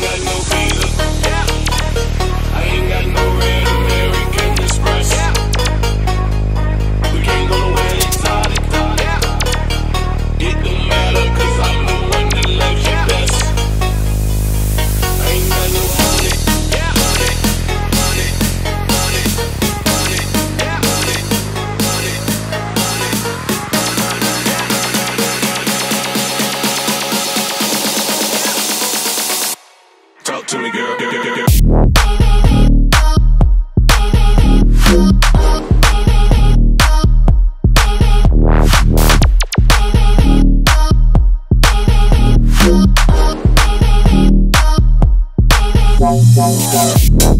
got no Talk to me, girl. girl, girl, girl. Wow, wow.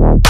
you